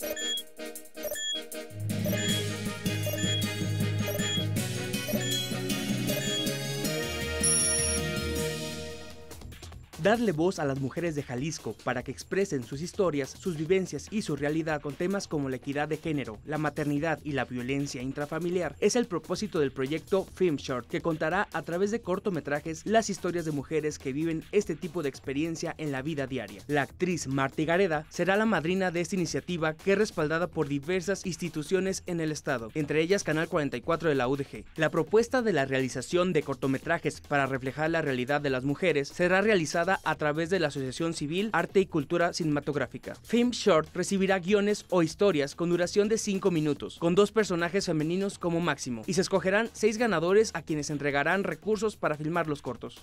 you. Darle voz a las mujeres de Jalisco para que expresen sus historias, sus vivencias y su realidad con temas como la equidad de género, la maternidad y la violencia intrafamiliar es el propósito del proyecto Film Short, que contará a través de cortometrajes las historias de mujeres que viven este tipo de experiencia en la vida diaria. La actriz Marta Gareda será la madrina de esta iniciativa que es respaldada por diversas instituciones en el estado, entre ellas Canal 44 de la UDG. La propuesta de la realización de cortometrajes para reflejar la realidad de las mujeres será a través de la Asociación Civil Arte y Cultura Cinematográfica. Film Short recibirá guiones o historias con duración de 5 minutos, con dos personajes femeninos como máximo, y se escogerán 6 ganadores a quienes entregarán recursos para filmar los cortos.